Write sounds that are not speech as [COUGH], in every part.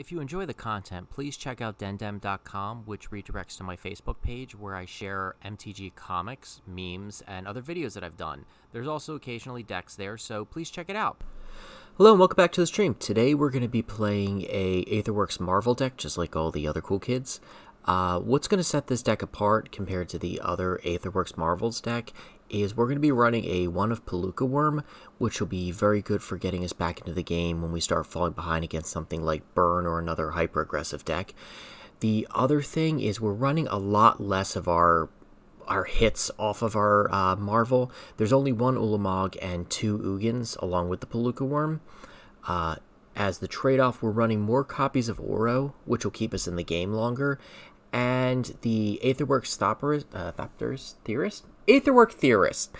If you enjoy the content, please check out dendem.com, which redirects to my Facebook page where I share MTG comics, memes, and other videos that I've done. There's also occasionally decks there, so please check it out. Hello and welcome back to the stream. Today we're going to be playing a Aetherworks Marvel deck, just like all the other cool kids. Uh, what's going to set this deck apart compared to the other Aetherworks Marvels deck is we're going to be running a one of Pelakka Wurm, which will be very good for getting us back into the game when we start falling behind against something like Burn or another hyper aggressive deck. The other thing is we're running a lot less of our our hits off of our uh, Marvel. There's only one Ulamog and two Ugins along with the Pelakka Wurm. Uh, as the trade-off, we're running more copies of Uro, which will keep us in the game longer, and the Aetherworks Thopter, uh, Thopters Theorist? Aetherwork Theorist.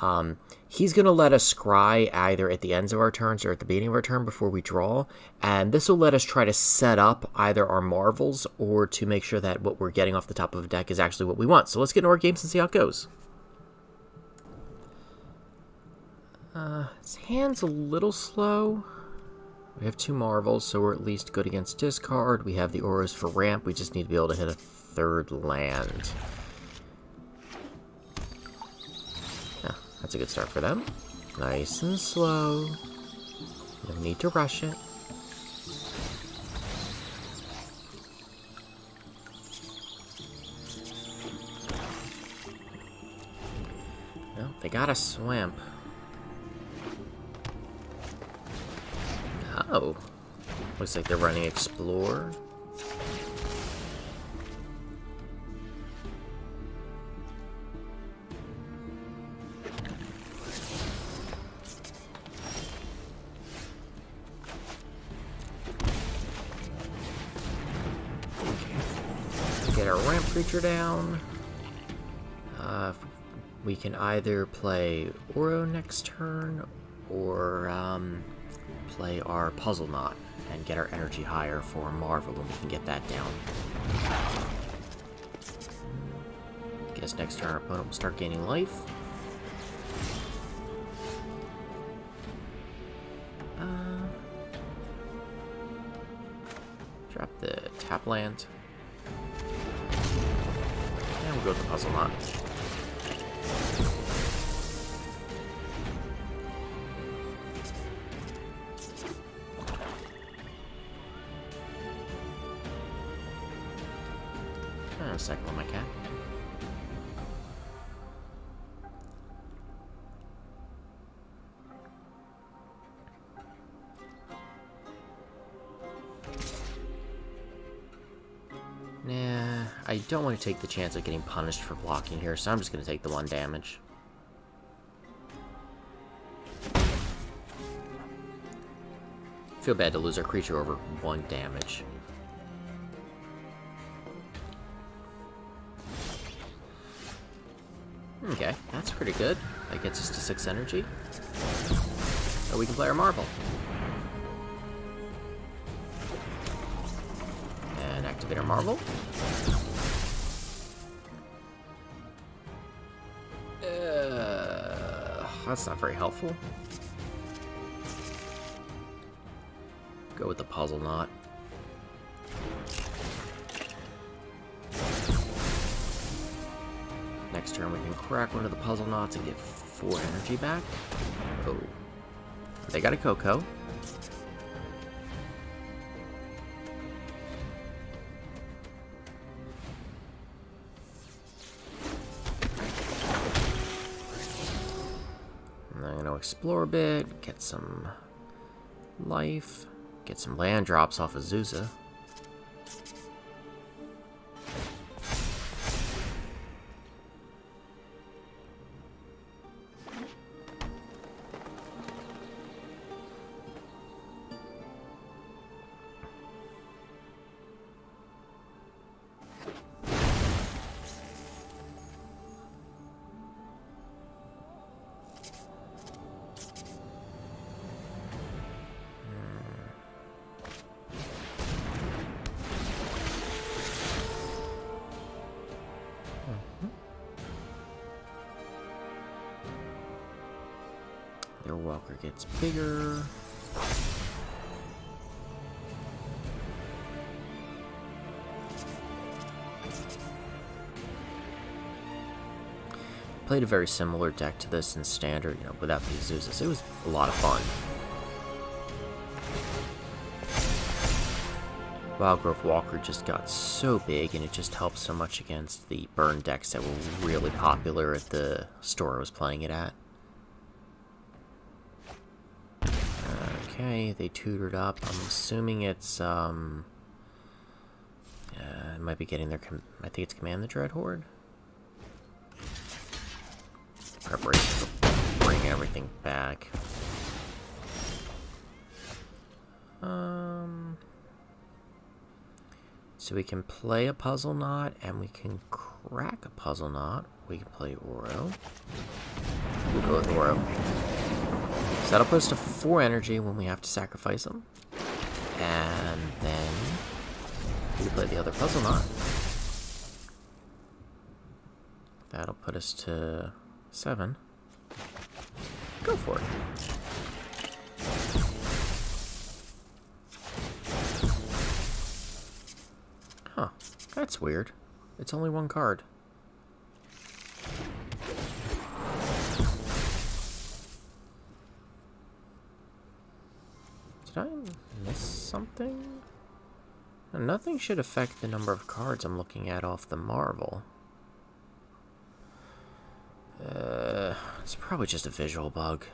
Um, he's going to let us scry either at the ends of our turns or at the beginning of our turn before we draw, and this will let us try to set up either our marvels or to make sure that what we're getting off the top of a deck is actually what we want. So let's get into our games and see how it goes. Uh, his hand's a little slow. We have two Marvels, so we're at least good against discard. We have the Auras for ramp. We just need to be able to hit a third land. Yeah, that's a good start for them. Nice and slow. No need to rush it. Well, they got a swamp. Oh. Looks like they're running Explore. Get our ramp creature down. Uh, we can either play Uro next turn, or, um, play our Puzzle Knot and get our energy higher for Marvel when we can get that down. Guess next turn our opponent will start gaining life. Uh, drop the tap land. And we'll go with the Puzzle Knot. Don't want to take the chance of getting punished for blocking here, so I'm just going to take the one damage. Feel bad to lose our creature over one damage. Okay, that's pretty good. That gets us to 6 energy. So we can play our Marvel. And activate our Marvel. That's not very helpful. Go with the Puzzle Knot. Next turn we can crack one of the puzzle knots and get four energy back. Oh. They got a Coco. Explore a bit, get some life, get some land drops off of Zuza. Played a very similar deck to this in Standard, you know, without these Zeuses. It was a lot of fun. Wildgrowth Walker just got so big, and it just helped so much against the burn decks that were really popular at the store I was playing it at. Okay, they tutored up. I'm assuming it's, um... Uh, might be getting their... I think it's Command the Dreadhorde? Preparation to bring everything back. Um... So we can play a Puzzle-Knot, and we can crack a Puzzle-Knot. We can play Uro. We'll go with Uro. So that'll put us to 4 energy when we have to sacrifice them. And then we play the other Puzzle-Knot. That'll put us to 7. Go for it. Huh. That's weird. It's only one card. Did I miss something? Nothing should affect the number of cards I'm looking at off the Marvel. Uh, it's probably just a visual bug.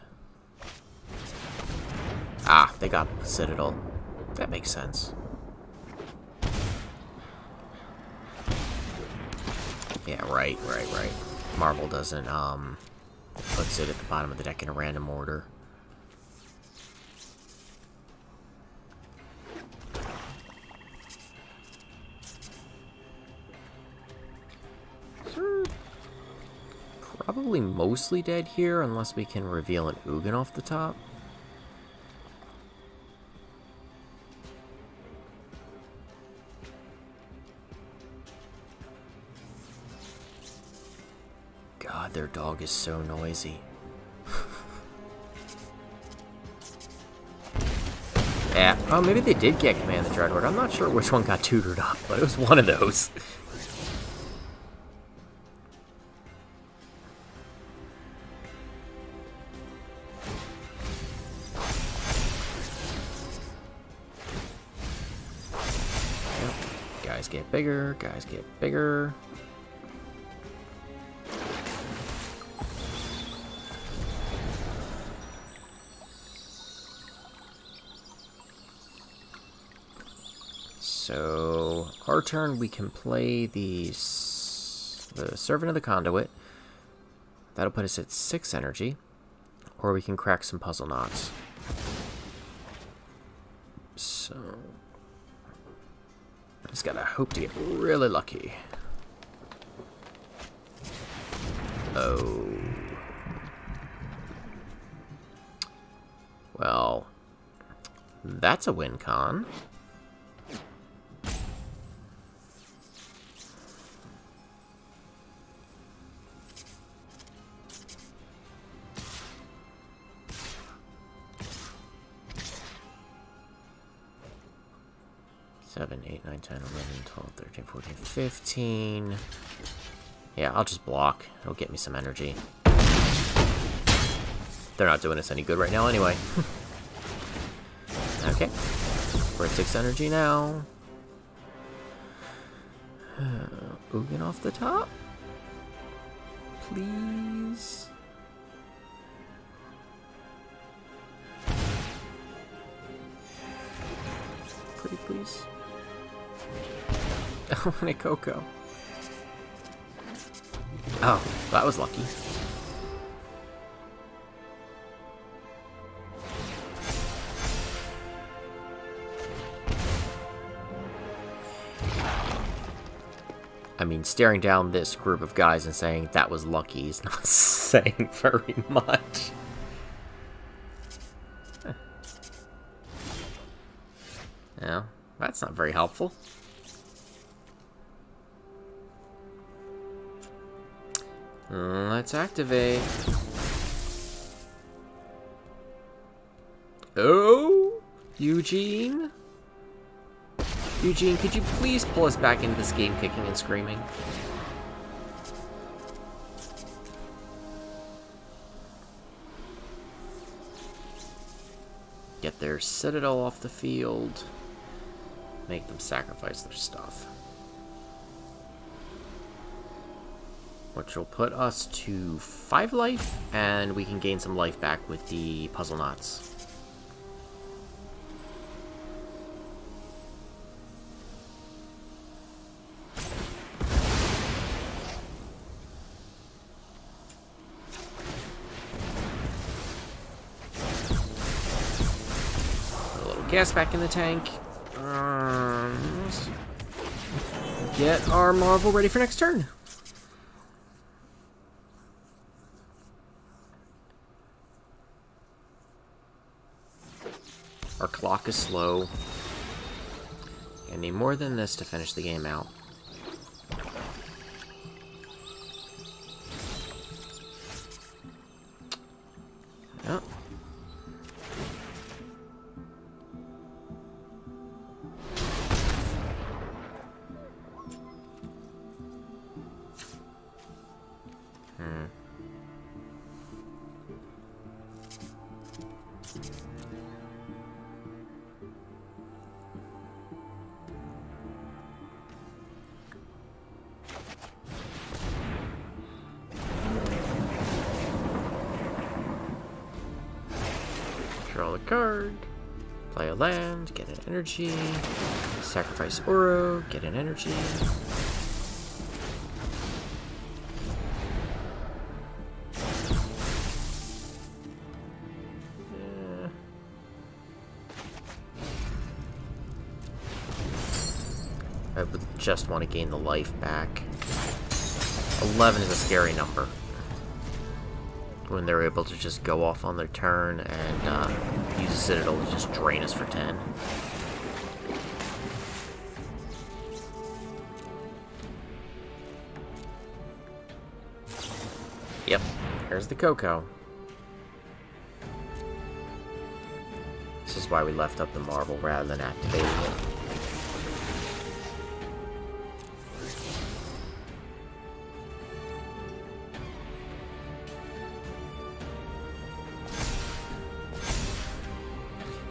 Ah, they got Citadel. That makes sense. Yeah, right, right, right. Marvel doesn't, um, puts it at the bottom of the deck in a random order. Probably mostly dead here, unless we can reveal an Ugin off the top. God, their dog is so noisy. [LAUGHS] yeah. Oh, maybe they did get Command the Dreadhorde. I'm not sure which one got tutored up, but it was one of those. [LAUGHS] bigger, guys get bigger. So, our turn, we can play the, the Servant of the Conduit. That'll put us at 6 energy. Or we can crack some Puzzle-Knots. So... Just gotta hope to get really lucky. Oh. Well, that's a win con. Seven, eight, nine, ten, eleven, twelve, thirteen, fourteen, fifteen. Yeah, I'll just block. It'll get me some energy. They're not doing us any good right now anyway. [LAUGHS] okay. We're at 6 energy now. [SIGHS] Uh, Ugin off the top? Please? And a Coco. Oh, that was lucky. I mean, staring down this group of guys and saying that was lucky is [LAUGHS] not saying very much. Yeah, that's not very helpful. Let's activate. Oh, Ugin? Ugin, could you please pull us back into this game kicking and screaming? Get their citadel off the field. Make them sacrifice their stuff. Which will put us to 5 life, and we can gain some life back with the puzzle knots. A little gas back in the tank. Um, get our Marvel ready for next turn. Clock is slow. I need more than this to finish the game out. Energy. Sacrifice Uro, get an energy. I would just want to gain the life back. 11 is a scary number when they're able to just go off on their turn and uh, use a Citadel to just drain us for 10. Yep, there's the Coco. This is why we left up the Marvel rather than activating it.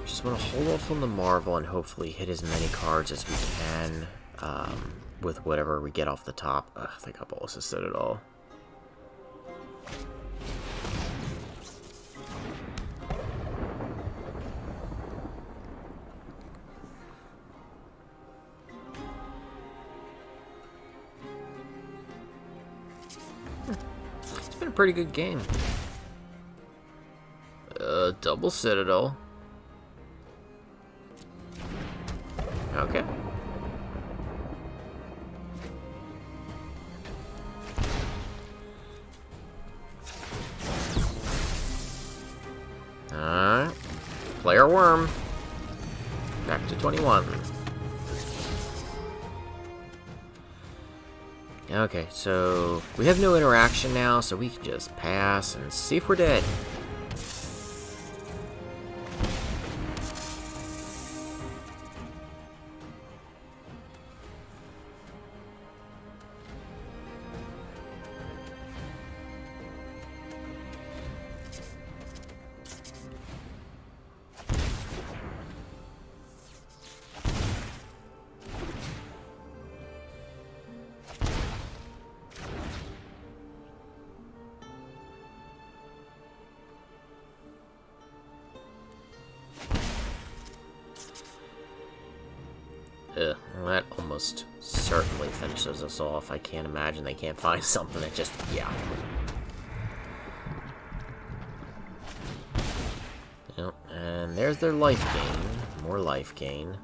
just want to hold off on the Marvel and hopefully hit as many cards as we can um, with whatever we get off the top. Ugh, I think I've also said it all. Pretty good game. Uh, double Citadel. So we have no interaction now, so we can just pass and see if we're dead. That almost certainly finishes us off. I can't imagine they can't find [LAUGHS] something that just, yeah. And there's their life gain. More life gain.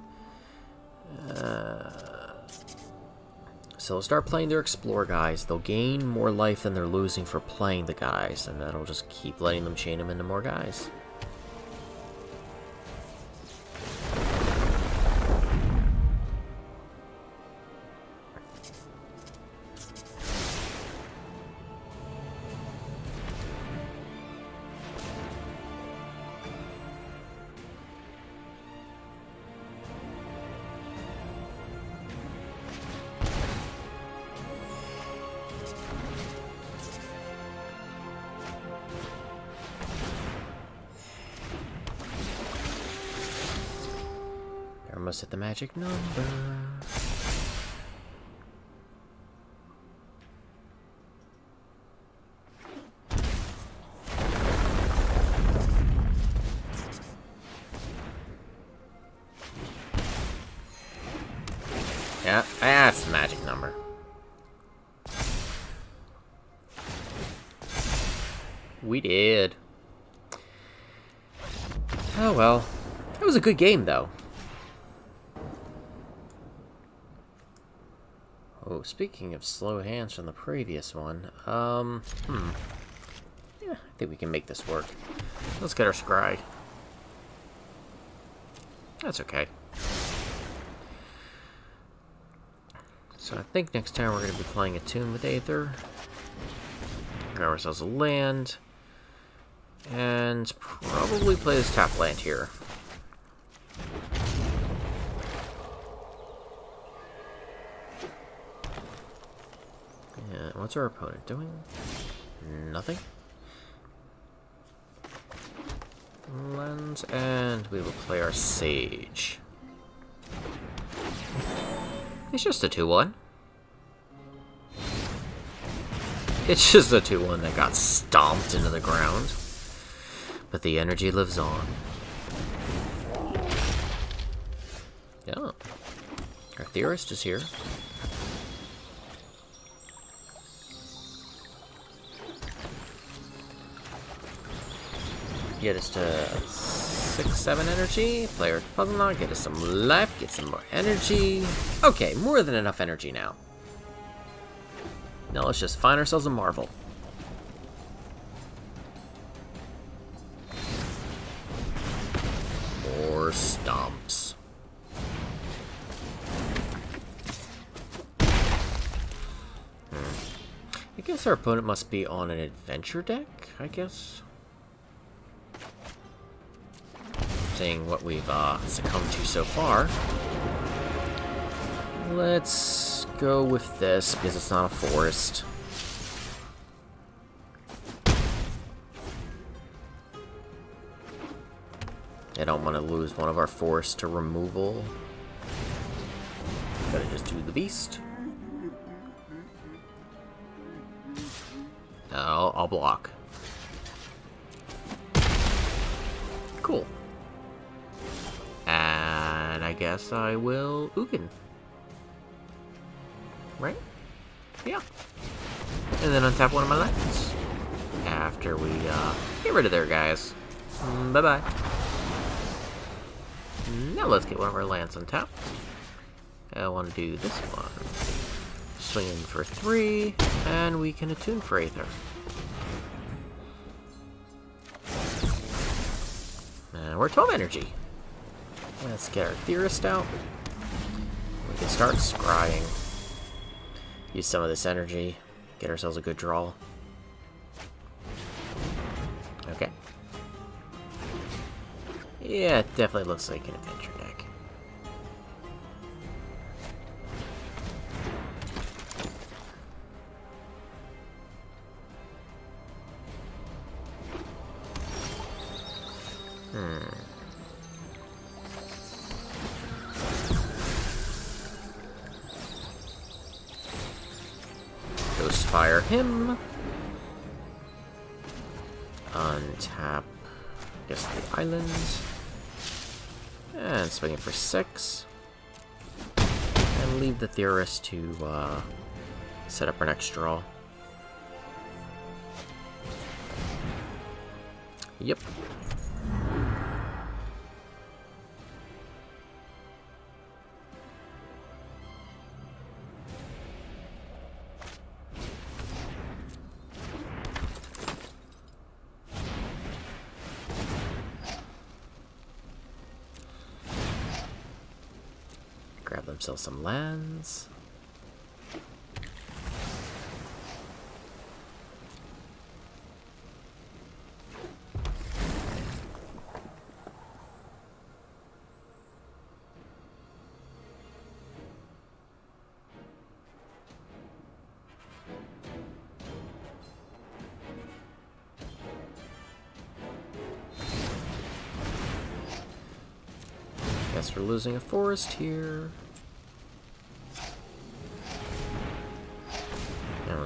Uh, so start playing their Explore guys. They'll gain more life than they're losing for playing the guys, and that'll just keep letting them chain them into more guys. The magic number. Yeah, that's the magic number. We did. Oh well. It was a good game, though. Speaking of slow hands from the previous one, um, hmm. Yeah, I think we can make this work. Let's get our scry. That's okay. So I think next time we're going to be playing Attune with Aether. Grab ourselves a land. And probably play this tap land here. What's our opponent doing? Nothing. Lens, and we will play our Sage. It's just a 2-1. It's just a 2-1 that got stomped into the ground. But the energy lives on. Yeah. Our theorist is here. Get us to 6, 7 energy. Player puzzle knot. Get us some life. Get some more energy. Okay, more than enough energy now. Now let's just find ourselves a marvel. More stomps. Hmm. I guess our opponent must be on an adventure deck, I guess. What we've uh, succumbed to so far. Let's go with this, because it's not a forest. I don't want to lose one of our forests to removal. Gotta just do the beast. I'll, I'll block. Guess I will Ugin. Right? Yeah. And then untap one of my lands. After we uh, get rid of their guys. Mm, bye-bye. Now let's get one of our lands untapped. I want to do this one. Swing in for three, and we can attune for Aether. And we're 12 energy. Let's get our Theorist out. We can start scrying. Use some of this energy. Get ourselves a good draw. Okay. Yeah, it definitely looks like an adventure deck. Hmm. Fire him. Untap, I guess the islands. And swinging for six. And leave the Theorist to uh, set up our next draw. Yep. some lands. Guess we're losing a forest here.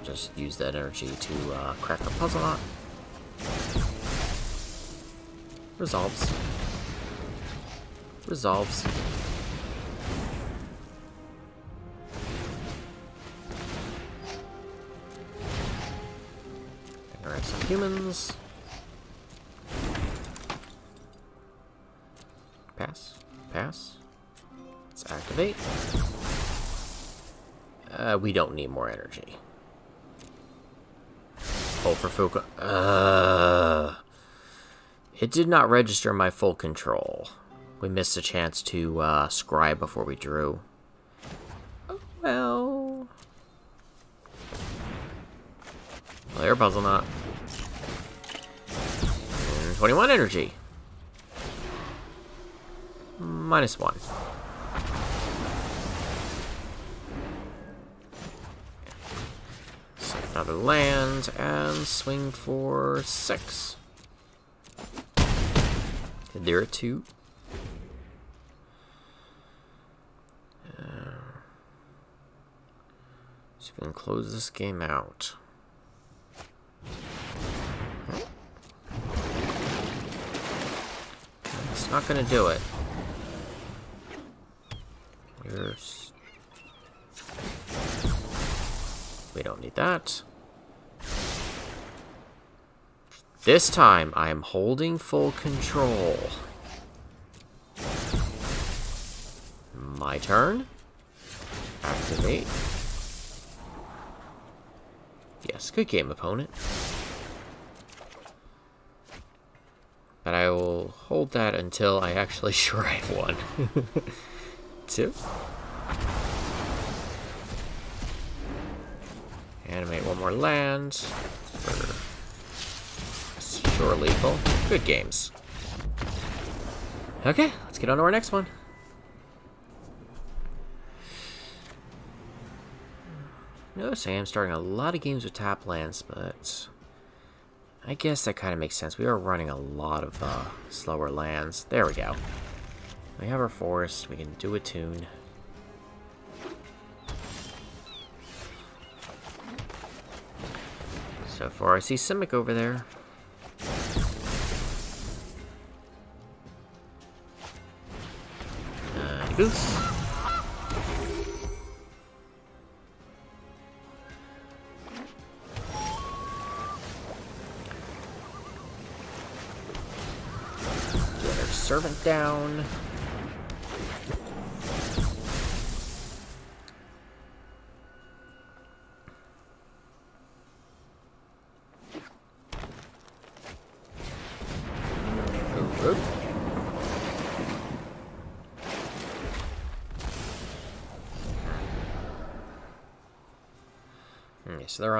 Just use that energy to uh, crack a puzzle knot. Resolves. Resolves. Grab some humans. Pass. Pass. Let's activate. Uh, we don't need more energy. Oh, for Fuka. Uh, it did not register my full control. We missed a chance to uh, scribe before we drew. Oh, well. air puzzle knot. And 21 energy. Minus one. Another land and swing for six. There are two. Uh, so we can close this game out. It's not gonna do it. Here's... We don't need that. This time, I am holding full control. My turn. Activate. Yes, good game, opponent. But I will hold that until I actually [LAUGHS] shrine one. [LAUGHS] Two. Animate one more land. Sure lethal. Good games. Okay, let's get on to our next one. Notice I am starting a lot of games with tap lands, but I guess that kind of makes sense. We are running a lot of uh, slower lands. There we go. We have our forest. We can do Attune. So far, I see Simic over there. Goose. servant down.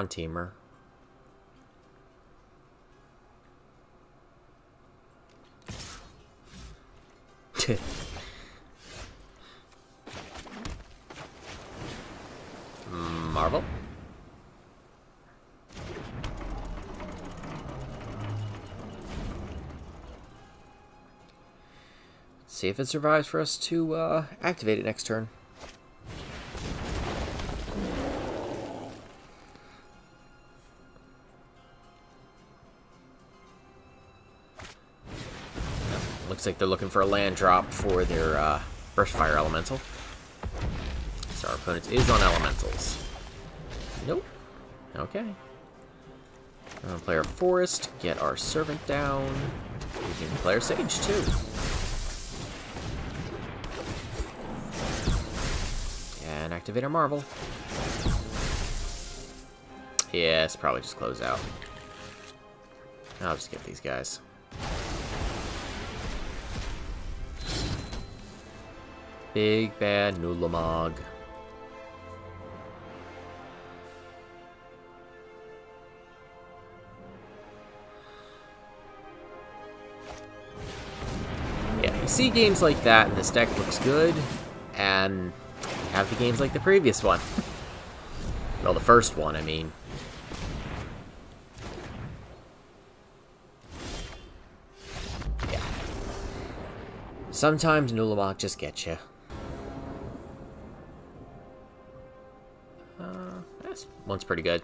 Temur. [LAUGHS] Marvel. Let's see if it survives for us to uh, activate it next turn. Looks like they're looking for a land drop for their uh, Fire Elemental. So our opponent is on Elementals. Nope. Okay. I'm gonna play our Forest, get our Servant down. We can play our Sage too. And activate our Marvel. Yes, probably just close out. I'll just get these guys. Big bad Nulamog. Yeah, you see games like that and this deck looks good, and have the games like the previous one. well, the first one, I mean. Yeah. Sometimes Nulamog just gets you. One's pretty good.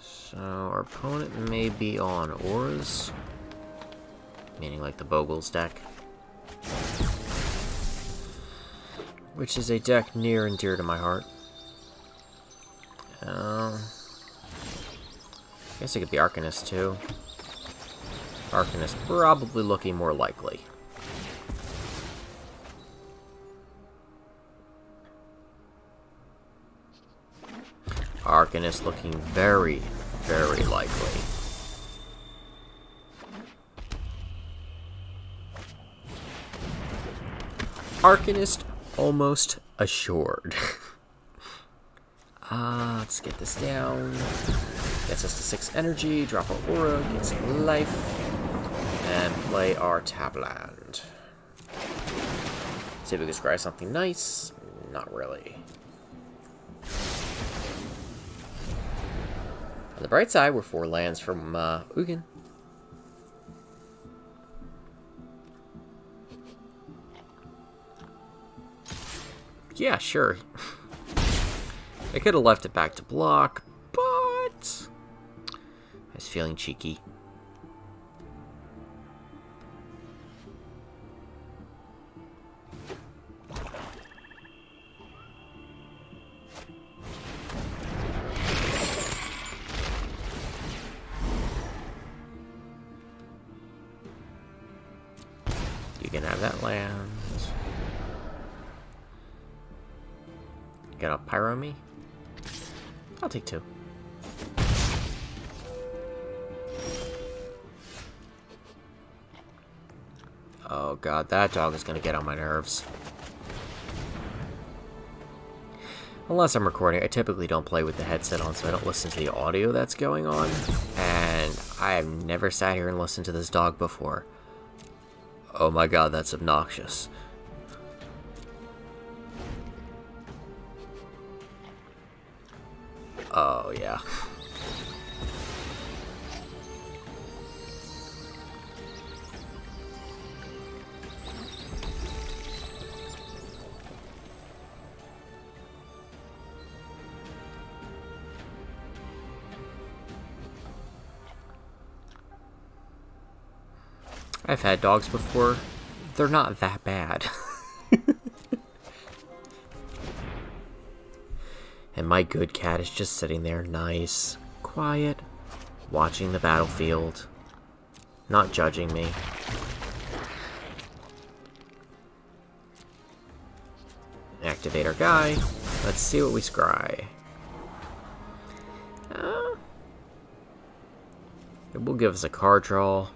So, our opponent may be on auras, meaning like the Bogles deck. Which is a deck near and dear to my heart. Uh, I guess it could be Arcanist too. Arcanist probably looking more likely. Arcanist looking very, very likely. Arcanist almost assured. uh, [LAUGHS] let's get this down. Gets us to 6 energy, drop our aura, get some life, and play our Tabland. See if we can scry something nice. Not really. On the bright side, we're four lands from uh, Ugin. Yeah, sure. I could have left it back to block, but... I was feeling cheeky. Take two. Oh god, that dog is gonna get on my nerves. Unless I'm recording, I typically don't play with the headset on, so I don't listen to the audio that's going on. And I have never sat here and listened to this dog before. Oh my god, that's obnoxious. Oh, yeah. I've had dogs before. They're not that bad. [LAUGHS] and my good cat is just sitting there nice, quiet, watching the battlefield, not judging me. Activate our guy. Let's see what we scry. Uh, it will give us a card draw.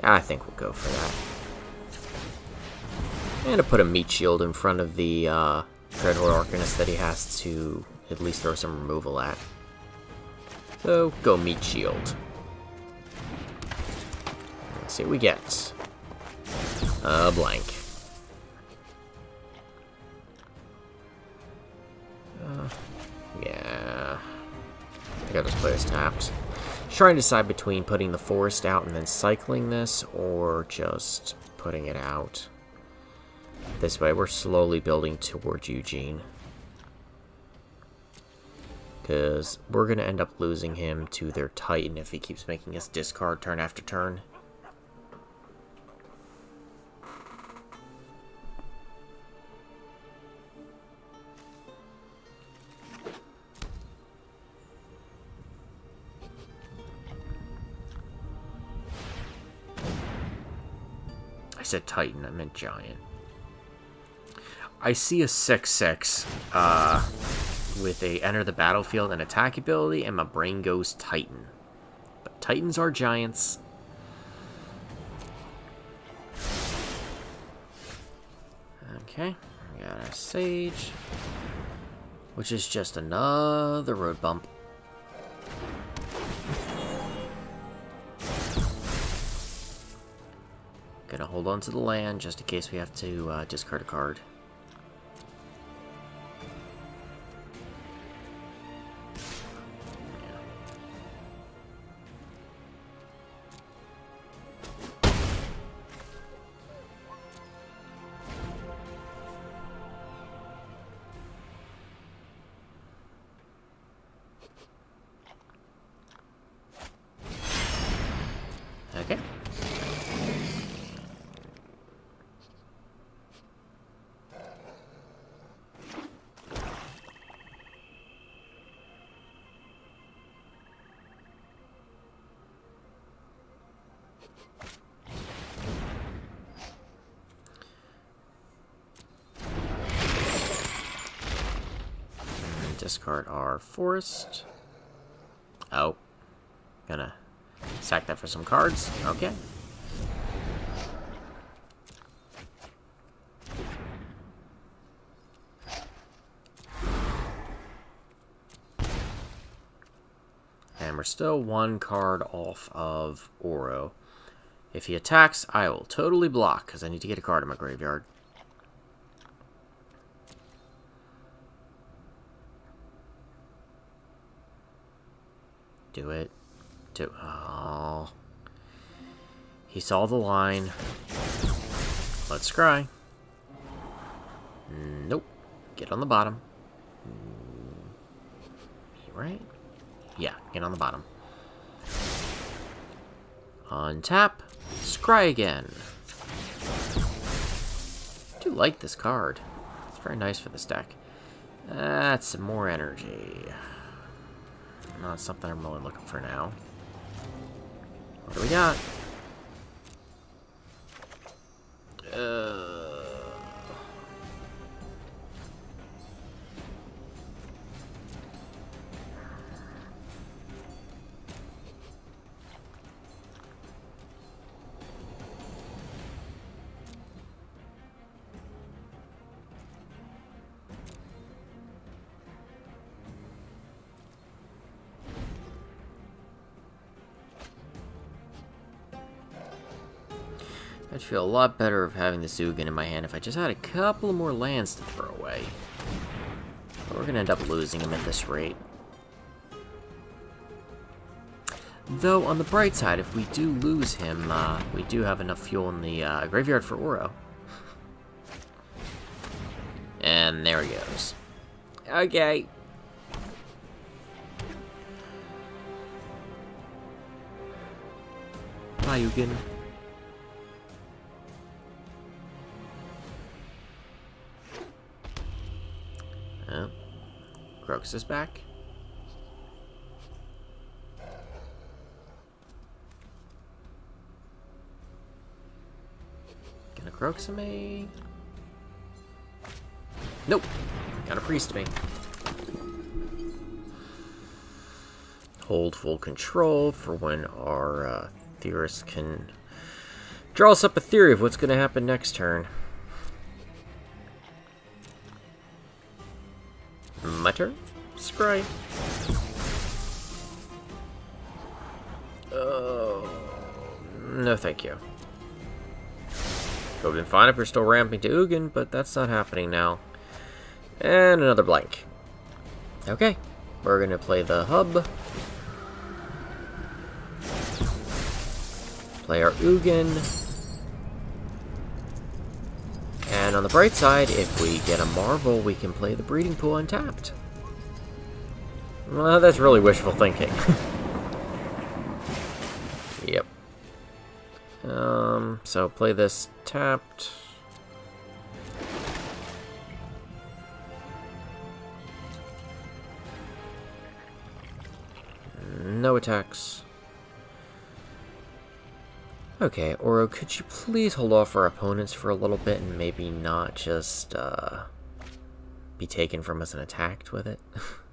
Yeah, I think we'll go for that. I'm gonna put a meat shield in front of the uh, Dreadhorde Arcanist that he has to at least throw some removal at. So, go meat shield. Let's see what we get. A blank. Uh, yeah. I got this player's tapped trying to decide between putting the forest out and then cycling this, or just putting it out. This way, we're slowly building towards Ugin. Because we're going to end up losing him to their Titan if he keeps making us discard turn after turn. I said Titan, I meant Giant. I see a 6-6 uh, with a enter the battlefield and attack ability, and my brain goes Titan. But Titans are Giants. Okay, we got a Sage, which is just another road bump. Gonna hold on to the land just in case we have to uh, discard a card. Discard our forest. Oh. Gonna sack that for some cards. Okay. And we're still one card off of Uro. If he attacks, I will totally block, because I need to get a card in my graveyard. Do it. Do Oh. He saw the line. Let's scry. Nope. Get on the bottom. Right? Yeah, get on the bottom. Untap. Scry again. I do like this card. It's very nice for this deck. That's some more energy. Not something I'm really looking for now. What do we got? Uh... I'd feel a lot better of having the Ugin in my hand if I just had a couple more lands to throw away. But we're gonna end up losing him at this rate. Though, on the bright side, if we do lose him, uh, we do have enough fuel in the uh, graveyard for Uro. And there he goes. Okay. Bye, Ugin. Kroxa is back. Gonna Kroxa me. Nope. Got a priest me. Hold full control for when our uh, theorist can draw us up a theory of what's going to happen next turn. Mutter? Scry. Oh, no thank you. Would have been fine if we're still ramping to Ugin, but that's not happening now. And another blank. Okay, we're gonna play the hub. Play our Ugin. And on the bright side, if we get a Marvel, we can play the Breeding Pool untapped. Well, that's really wishful thinking. [LAUGHS] yep. Um, so play this tapped. No attacks. Okay, Uro, could you please hold off our opponents for a little bit and maybe not just, uh, be taken from us and attacked with it? [LAUGHS]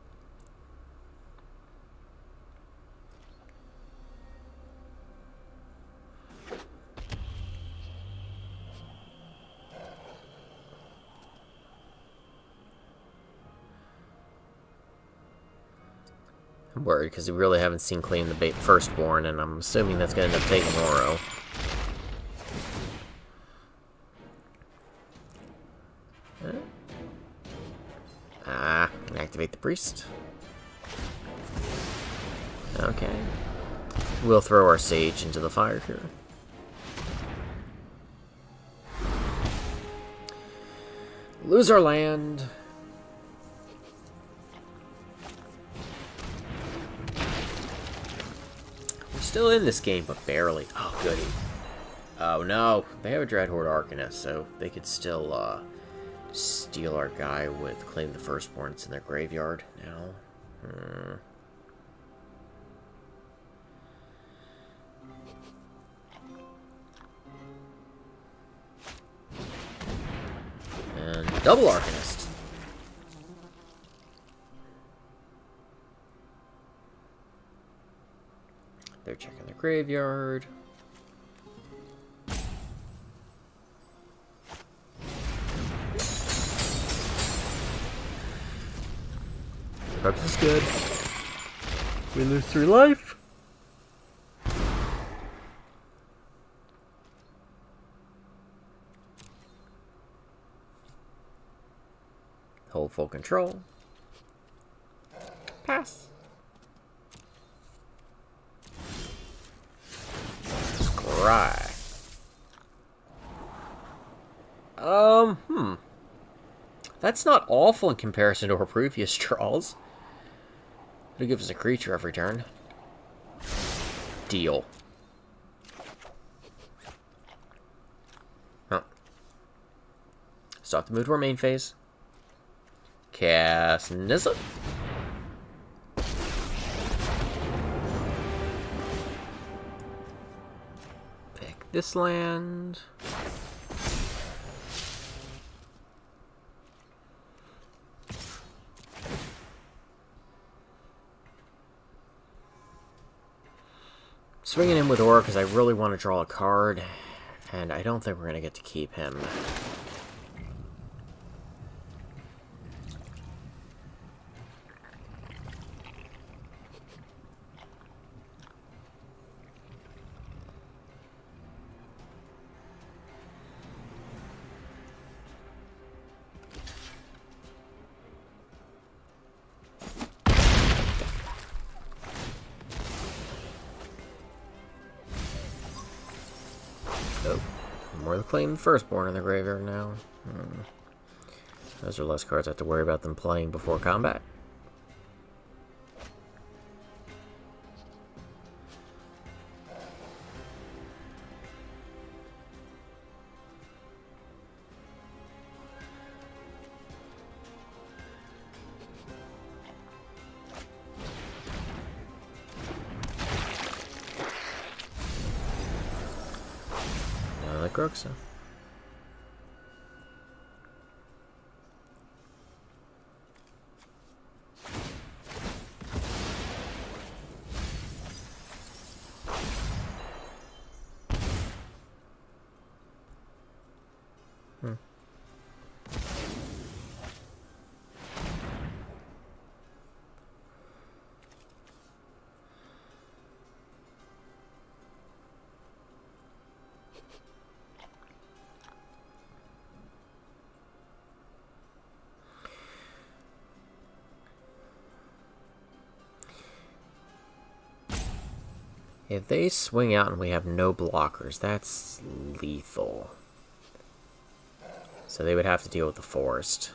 Because we really haven't seen Claim the Firstborn, and I'm assuming that's going to end up taking Uro. Ah, can activate the priest. Okay. We'll throw our sage into the fire here. Lose our land. Still in this game, but barely. Oh, goody. Oh, no. They have a Dreadhorde Arcanist, so they could still, uh, steal our guy with Claim the Firstborn. It's in their graveyard now. Hmm. And double Arcanist. They're checking the graveyard. Perhaps is good. We lose three life. Hold full control. Pass. Um, hmm. That's not awful in comparison to our previous [LAUGHS] draws. It'll give us a creature every turn. Deal. Huh. Stop the move to our main phase. Cast Nissa. This land. Swinging in with Uro because I really want to draw a card, and I don't think we're going to get to keep him. More the claim firstborn in the graveyard now. Hmm. Those are less cards I have to worry about them playing before combat. If they swing out and we have no blockers, that's lethal. So they would have to deal with the forest.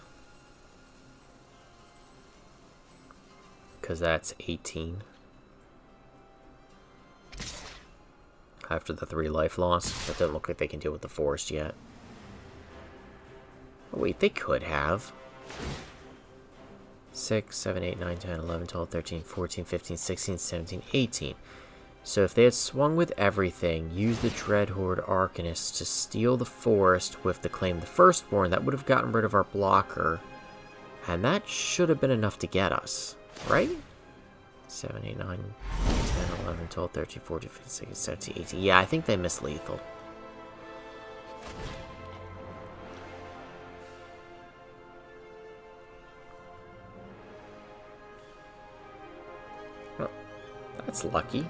Because that's 18. After the three life loss. That doesn't look like they can deal with the forest yet. Oh, wait, they could have. 6, 7, 8, 9, 10, 11, 12, 13, 14, 15, 16, 17, 18. So if they had swung with everything, used the Dreadhorde Arcanist to steal the forest with the Claim the Firstborn, that would have gotten rid of our blocker. And that should have been enough to get us, right? 7, 8, 9, 10, 11, 12, 13, 14, 15, 16, 17, 18. Yeah, I think they missed lethal. Well, that's lucky.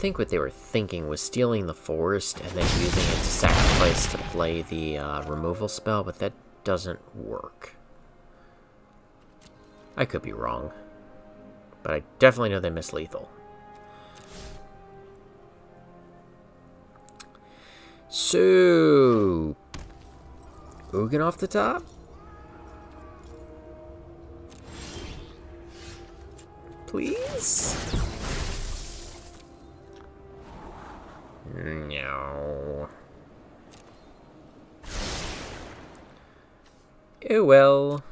Think what they were thinking was stealing the forest and then using it to sacrifice to play the uh, removal spell, but that doesn't work. I could be wrong. But I definitely know they miss lethal. So... Ugin off the top? Please? No. Oh well.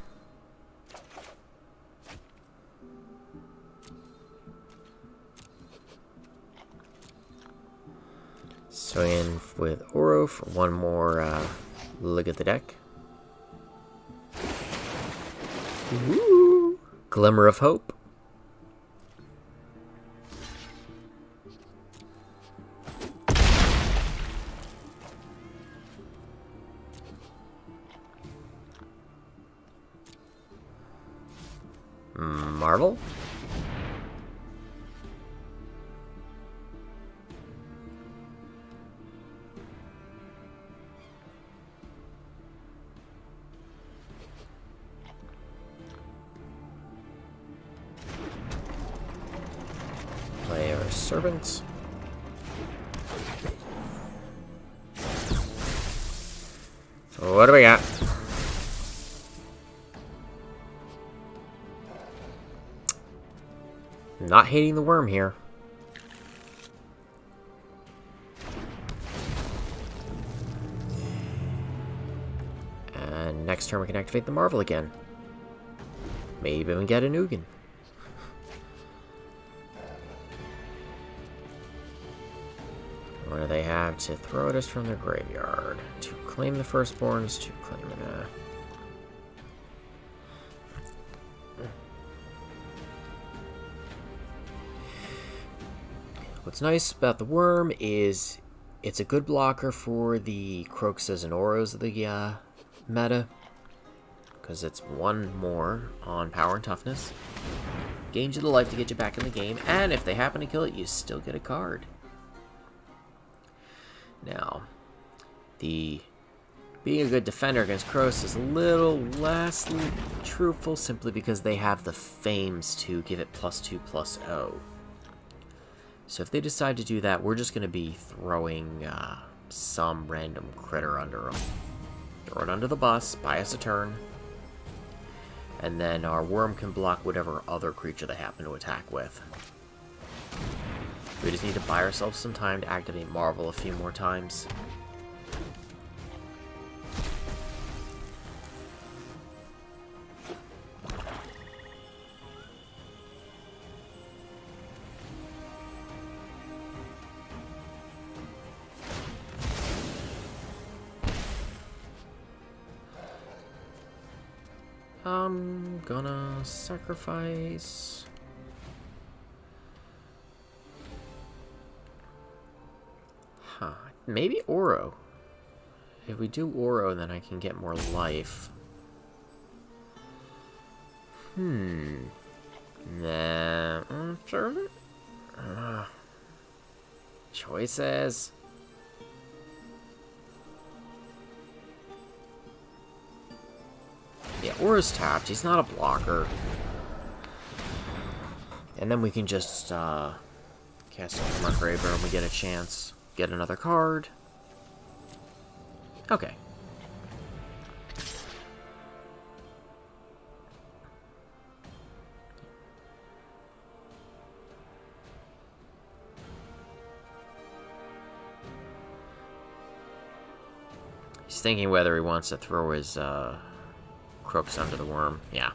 In with Uro for one more uh, look at the deck. Ooh. Glimmer of Hope. Not hating the worm here. And next turn we can activate the Marvel again. Maybe even get a Ugin. What do they have to throw at us from their graveyard? To claim the firstborns, to claim the... What's nice about the worm is it's a good blocker for the Kroxas and Uros of the uh, meta. Because it's one more on power and toughness. Gains you the life to get you back in the game, and if they happen to kill it, you still get a card. Now, the being a good defender against Cross is a little less truthful simply because they have the fames to give it plus 2 plus O. So if they decide to do that, we're just going to be throwing uh, some random critter under them. Throw it under the bus, buy us a turn, and then our worm can block whatever other creature they happen to attack with. We just need to buy ourselves some time to activate Marvel a few more times. Sacrifice... Maybe Uro. If we do Uro, then I can get more life. Hmm. Nah. Mm, sure. Uh, choices. Yeah, Uro's tapped. He's not a blocker. And then we can just, uh, cast our graveyard when we get a chance. Get another card. Okay. He's thinking whether he wants to throw his uh, crooks under the worm. Yeah.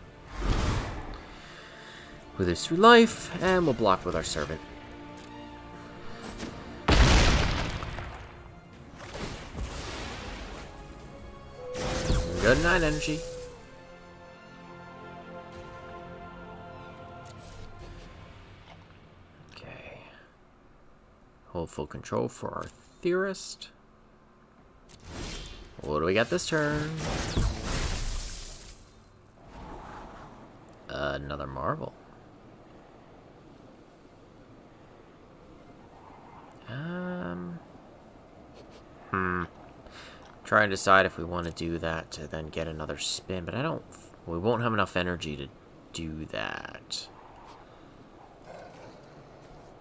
With Withers through life, and we'll block with our servant. Good night, energy. Okay. Hold full control for our theorist. What do we got this turn? Another marvel. Um. Hmm try and decide if we want to do that to then get another spin, but I don't... We won't have enough energy to do that.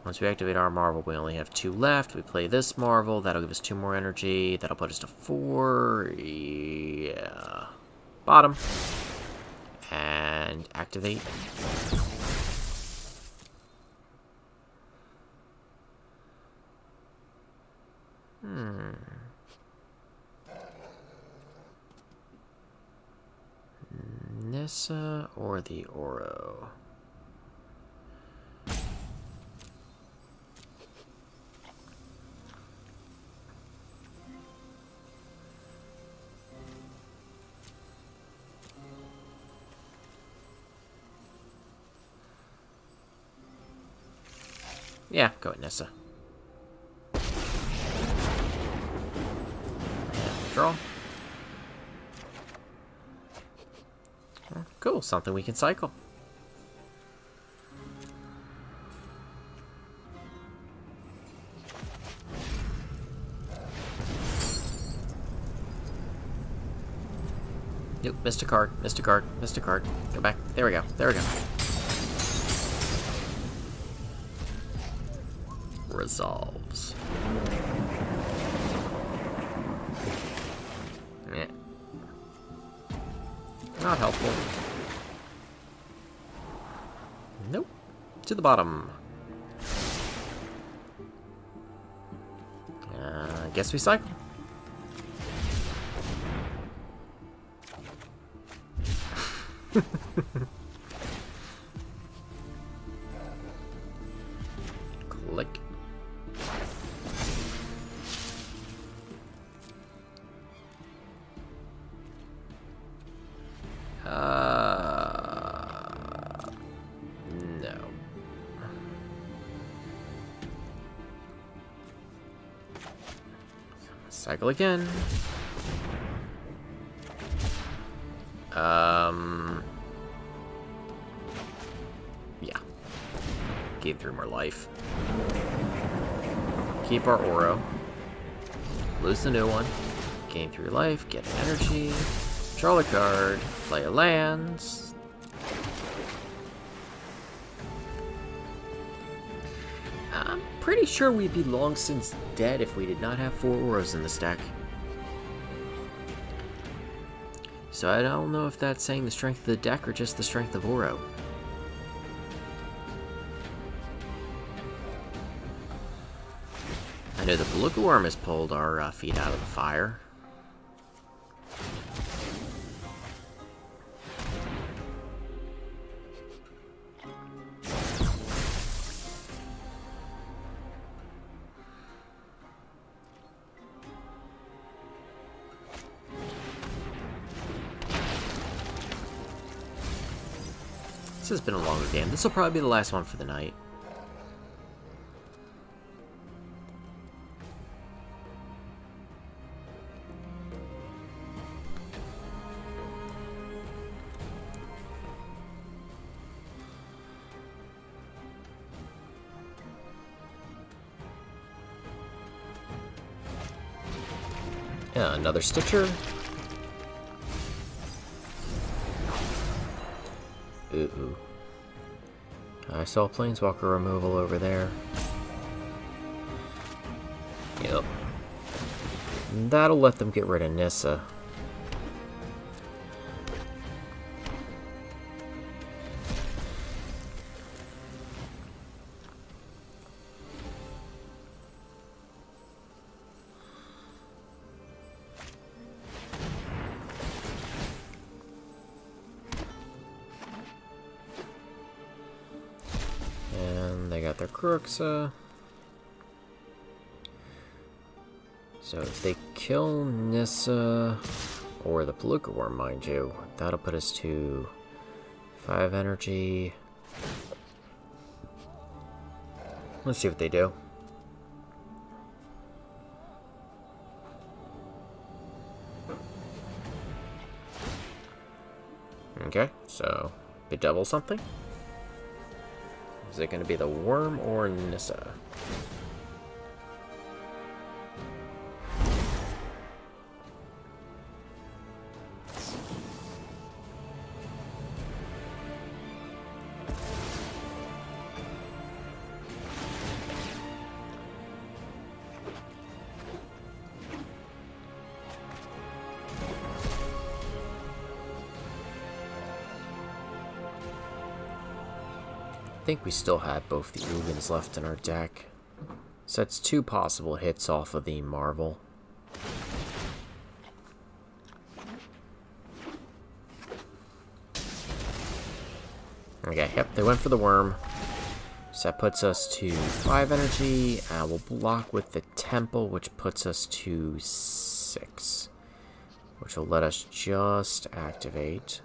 Once we activate our Marvel, we only have two left. We play this Marvel. That'll give us two more energy. That'll put us to four. Yeah. Bottom. And activate. Hmm. Nissa or the Uro? Yeah, go with Nissa. draw. Cool, something we can cycle. Nope, missed a card, missed a card, missed a card. Go back. There we go, there we go. Resolves. Not helpful. Nope. To the bottom. Uh, guess we cycle. [LAUGHS] Cycle again. Um... Yeah. Gain three more life. Keep our Uro. Lose the new one. Gain three life, get energy. Draw a card. Play a lands. Pretty sure we'd be long since dead if we did not have four Uros in the stack. So I don't know if that's saying the strength of the deck or just the strength of Uro. I know the Pelakka Wurm has pulled our uh, feet out of the fire. This will probably be the last one for the night. Yeah, another Stitcher. Ooh. I saw Planeswalker removal over there. Yep. That'll let them get rid of Nissa. Uh. So if they kill Nissa, or the Pelakka Wurm, mind you, that'll put us to 5 energy. Let's see what they do. Okay, so they double something? Is it going to be the worm or Nissa? Think we still have both the Ugins left in our deck. So that's two possible hits off of the Marvel. Okay, yep, they went for the worm. So that puts us to 5 energy. Uh, we'll block with the temple, which puts us to 6. Which will let us just activate.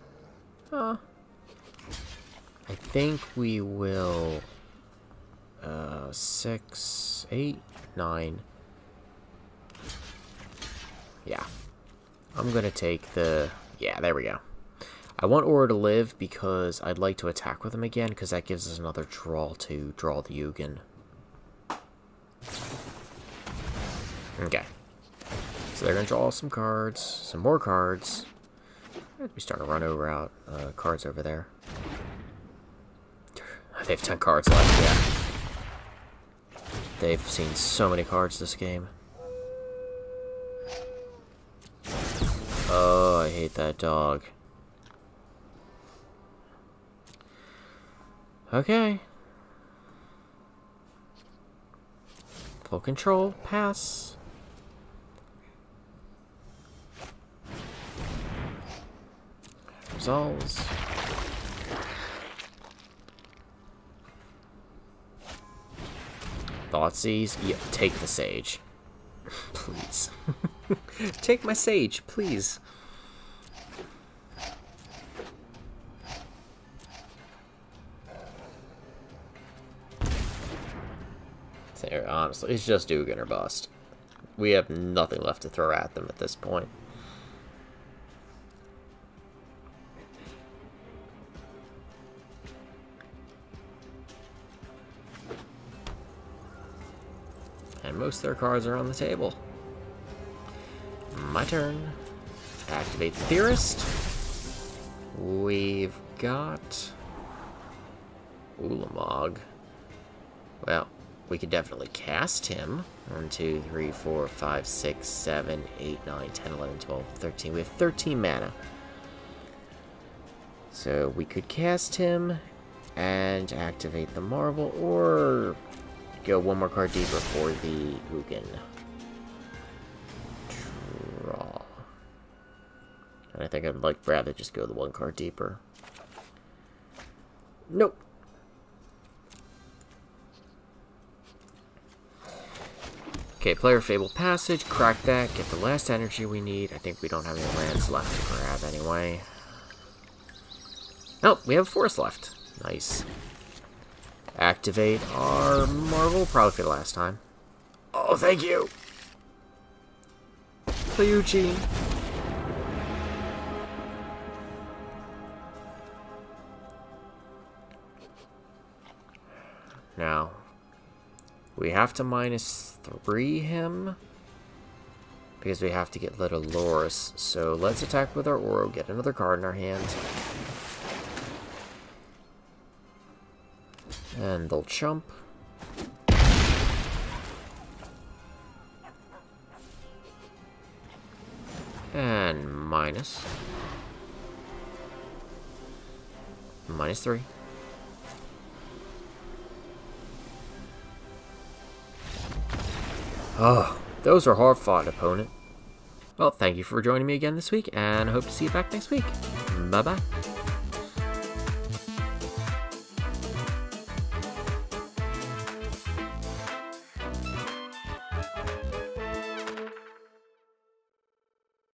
I think we will... Uh, 6, 8, 9. Yeah. I'm gonna take the... Yeah, there we go. I want Uro to live because I'd like to attack with him again, because that gives us another draw to draw the Ugin. Okay. So they're to draw some cards, some more cards. We start to run over out uh, cards over there. They have 10 cards left, yeah. They've seen so many cards this game. Oh, I hate that dog. Okay. Full control, pass. Resolves. Thoughtseize? Yeah, take the sage. please. [LAUGHS] take my sage, please. honestly. It's just Ugin or bust. We have nothing left to throw at them at this point. Most of their cards are on the table. My turn. Activate the Theorist. We've got... Ulamog. Well, we could definitely cast him. 1, 2, 3, 4, 5, 6, 7, 8, 9, 10, 11, 12, 13. We have 13 mana. So we could cast him and activate the Marvel, or go one more card deeper for the Ugin. Draw. And I think I'd like rather just go the one card deeper. Nope. Okay, player Fabled Passage, crack that, get the last energy we need. I think we don't have any lands left to grab anyway. Oh, we have a forest left. Nice. Activate our Marvel, probably for the last time. Oh, thank you! Play Now, we have to minus 3 him. Because we have to get Little Loris. So let's attack with our Uro, get another card in our hand. And they'll chump. And minus. Minus 3. Oh, those are hard fought, opponent. Well, thank you for joining me again this week, and I hope to see you back next week. Bye-bye.